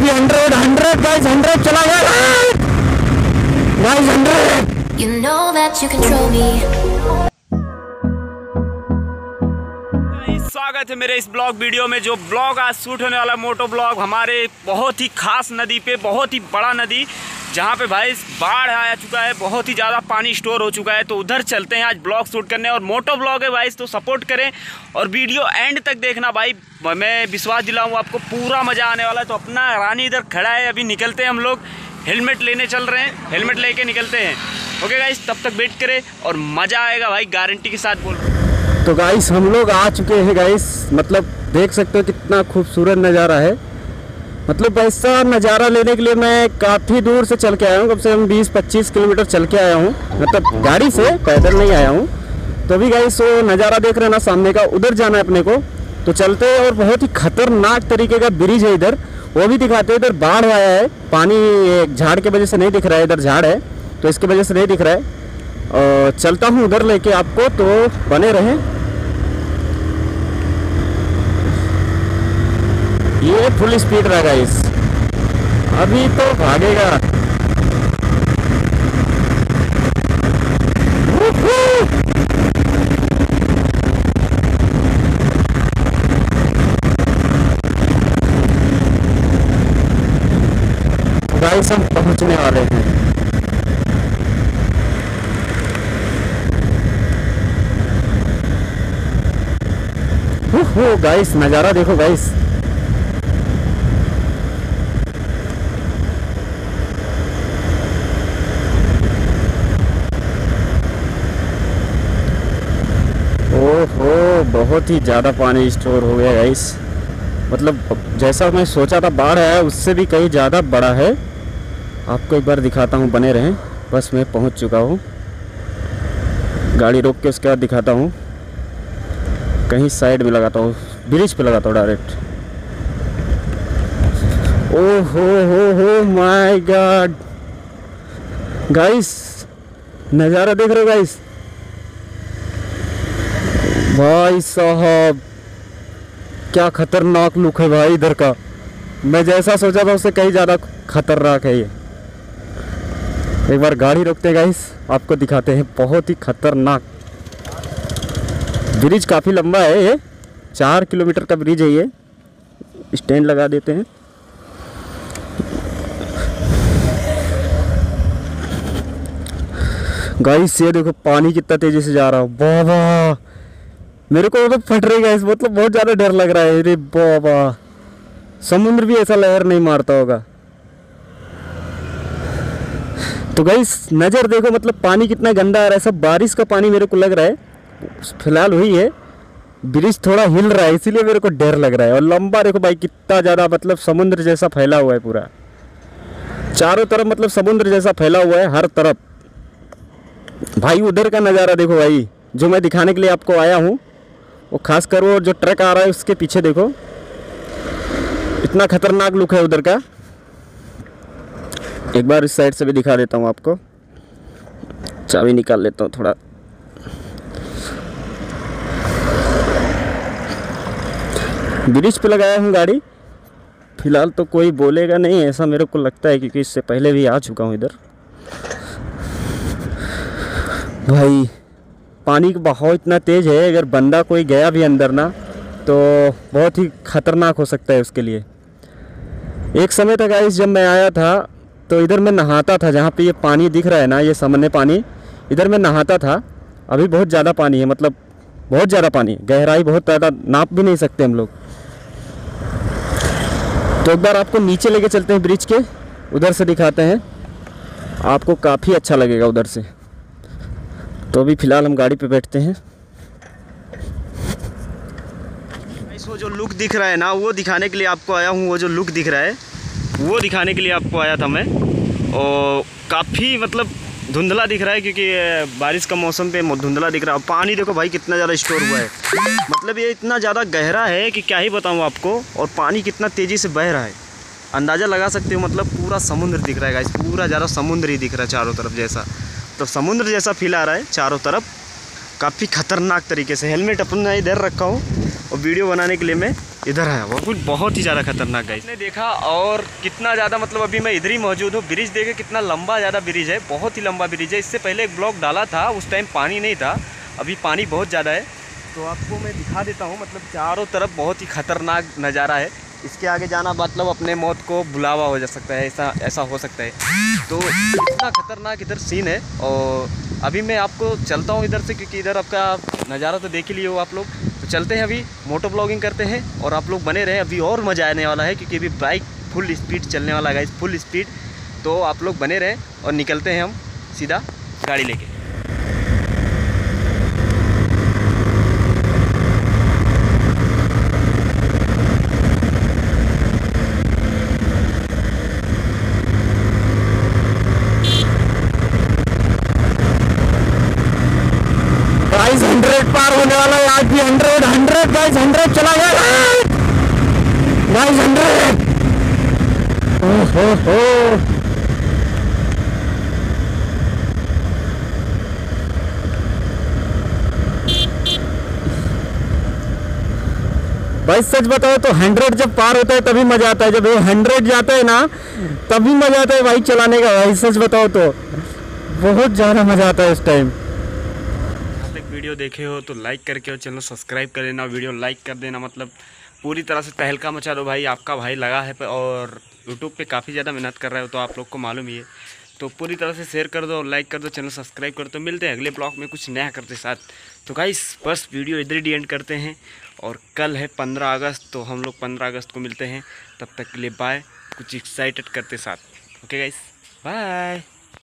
भी hundred hundred guys hundred चला गया guys hundred You know that you control me. स्वागत है मेरे इस ब्लॉग वीडियो में, जो ब्लॉग आज शूट होने वाला मोटो ब्लॉग, हमारे बहुत ही खास नदी पे, बहुत ही बड़ा नदी, जहाँ पे भाई बाढ़ आ चुका है, बहुत ही ज़्यादा पानी स्टोर हो चुका है तो उधर चलते हैं आज ब्लॉग शूट करने, और मोटो ब्लॉग है भाई तो सपोर्ट करें, और वीडियो एंड तक देखना भाई, मैं विश्वास दिलाऊँ आपको, पूरा मज़ा आने वाला है तो अपना रानी इधर खड़ा है, अभी निकलते हैं हम लोग, हेलमेट लेने चल रहे हैं, हेलमेट लेके निकलते हैं, ओके गाइस तब तक वेट करें, और मज़ा आएगा भाई, गारंटी के साथ बोल रहा तो गाइस हम लोग आ चुके हैं गाइस मतलब देख सकते हो कितना खूबसूरत नज़ारा है. मतलब ऐसा नज़ारा लेने के लिए मैं काफ़ी दूर से चल के आया हूँ. कम से कम 20-25 किलोमीटर चल के आया हूँ. मतलब गाड़ी से पैदल नहीं आया हूँ. तो अभी गाइस वो नज़ारा देख रहे हैं ना सामने का. उधर जाना है अपने को. तो चलते और बहुत ही खतरनाक तरीके का ब्रिज है इधर. वो भी दिखाते हैं, इधर बाढ़ आया है. पानी झाड़ के वजह से नहीं दिख रहा है, इधर झाड़ है. तो इसकी वजह से नहीं दिख रहा है. चलता हूँ उधर लेके आपको. तो बने रहें. ये फुल स्पीड रहेगा इस अभी तो भागेगा। गाइस हम पहुँचने वाले हैं। हो गाइस नज़ारा देखो गाइस बहुत ही ज़्यादा पानी स्टोर हो गया गाइस। मतलब जैसा मैं सोचा था बाढ़ आया, उससे भी कहीं ज़्यादा बड़ा है। आपको एक बार दिखाता हूँ, बने रहें। बस मैं पहुँच चुका हूँ। गाड़ी रोक के उसके बाद दिखाता हूँ। कहीं साइड में लगाता हूँ। ब्रिज पे लगाता हूँ डायरेक्ट। ओ हो हो हो, माय गॉड। गाइस, नज़ारा देख रहे हो गाइस? भाई साहब, क्या खतरनाक लुक है भाई इधर का। मैं जैसा सोचा था उससे कहीं ज़्यादा खतरनाक है ये। एक बार गाड़ी रोकते गाइस आपको दिखाते हैं, बहुत ही खतरनाक। ब्रिज काफ़ी लंबा है ये, चार किलोमीटर का ब्रिज है ये। स्टैंड लगा देते हैं। गाइस ये देखो, पानी कितना तेज़ी से जा रहा है। बाबा मेरे को तो फट रही गाइस मतलब बहुत ज़्यादा डर लग रहा है। बाबा। समुद्र भी ऐसा लहर नहीं मारता होगा। तो गाइस नज़र देखो मतलब पानी कितना गंदा आ रहा है। सब बारिश का पानी मेरे को लग रहा है। फ़िलहाल हुई है। ब्रिज थोड़ा हिल रहा है, इसीलिए मेरे को डर लग रहा है। और लंबा देखो भाई, कितना ज़्यादा मतलब समुद्र जैसा फैला हुआ है पूरा। चारों तरफ़ मतलब समुद्र जैसा फैला हुआ है, हर तरफ़। भाई, उधर का नज़ारा देखो भाई, जो मैं दिखाने के लिए आपको आया हूँ। वो खास कर वो जो ट्रक आ रहा है उसके पीछे देखो। इतना खतरनाक लुक है उधर का। एक बार इस साइड से भी दिखा देता हूँ आपको। चाबी निकाल लेता हूँ थोड़ा। ब्रिज पे लगाया हूँ गाड़ी। फ़िलहाल तो कोई बोलेगा नहीं, ऐसा मेरे को लगता है क्योंकि इससे पहले भी आ चुका हूँ इधर। भाई पानी का बहाव इतना तेज़ है, अगर बंदा कोई गया भी अंदर ना तो बहुत ही ख़तरनाक हो सकता है उसके लिए। एक समय तक आइस जब मैं आया था तो इधर मैं नहाता था, जहाँ पे ये पानी दिख रहा है ना, ये सामान्य पानी, इधर मैं नहाता था। अभी बहुत ज़्यादा पानी है मतलब बहुत ज़्यादा पानी, गहराई बहुत ज़्यादा नाप भी नहीं सकते हम लोग। तो एक बार आपको नीचे लेके चलते हैं ब्रिज के, उधर से दिखाते हैं। आपको काफ़ी अच्छा लगेगा उधर से। तो अभी फ़िलहाल हम गाड़ी पे बैठते हैं। वो जो लुक दिख रहा है ना, वो दिखाने के लिए आपको आया हूँ, वो जो लुक दिख रहा है, वो दिखाने के लिए आपको आया था मैं। और काफ़ी मतलब धुंधला दिख रहा है क्योंकि बारिश का मौसम पे धुंधला दिख रहा है। पानी देखो भाई कितना ज़्यादा स्टोर हुआ है। मतलब ये इतना ज़्यादा गहरा है कि क्या ही बताऊँ आपको, और पानी कितना तेज़ी से बह रहा है। अंदाज़ा लगा सकते हो मतलब पूरा समुद्र दिख रहा है गाइस पूरा ज़्यादा समुद्र ही दिख रहा है चारों तरफ़ जैसा। तो समुद्र जैसा फील आ रहा है चारों तरफ़। काफ़ी ख़तरनाक तरीके से हेलमेट अपना इधर रखा हूँ और वीडियो बनाने के लिए मैं इधर है। वो कुछ बहुत ही ज़्यादा खतरनाक गाइस ने देखा और कितना ज़्यादा मतलब अभी मैं इधर ही मौजूद हूँ। ब्रिज देखे कितना लंबा ज़्यादा ब्रिज है, बहुत ही लंबा ब्रिज है। इससे पहले एक ब्लॉक डाला था, उस टाइम पानी नहीं था, अभी पानी बहुत ज़्यादा है। तो आपको मैं दिखा देता हूँ मतलब चारों तरफ़ बहुत ही खतरनाक नज़ारा है। इसके आगे जाना मतलब अपने मौत को बुलावा हो जा सकता है, ऐसा ऐसा हो सकता है। तो इतना खतरनाक इधर सीन है और अभी मैं आपको चलता हूँ इधर से क्योंकि इधर आपका नज़ारा तो देख ही लिए हो आप लोग। तो चलते हैं अभी, मोटो ब्लॉगिंग करते हैं और आप लोग बने रहें, अभी और मज़ा आने वाला है क्योंकि अभी बाइक फुल स्पीड चलने वाला है फुल स्पीड तो आप लोग बने रहें और निकलते हैं हम सीधा गाड़ी लेके गाइस हंड्रेड पार होने वाला है आज भी हंड्रेड हंड्रेड गाइस हंड्रेड चला गया। गाइस हंड्रेड ओहो, हो। भाई, सच बताओ तो हंड्रेड जब पार होता है, तभी मज़ा आता है। जब वो हंड्रेड जाता है ना, तभी मज़ा आता है बाइक चलाने का। भाई, सच बताओ तो। बहुत ज़्यादा मज़ा आता है उस टाइम वीडियो देखे हो तो लाइक करके और चैनल सब्सक्राइब कर देना वीडियो लाइक कर देना मतलब पूरी तरह से तहलका मचा दो भाई, आपका भाई लगा है और यूट्यूब पे काफ़ी ज़्यादा मेहनत कर रहे हो तो आप लोग को मालूम ही है। तो पूरी तरह से शेयर कर दो लाइक कर दो, चैनल सब्सक्राइब कर दो मिलते हैं अगले ब्लॉग में कुछ नया करते साथ। तो गाइस बस वीडियो इधर ही एंड करते हैं और कल है पंद्रह अगस्त तो हम लोग पंद्रह अगस्त को मिलते हैं। तब तक के लिए बाय कुछ एक्साइटेड करते साथ। Okay guys bye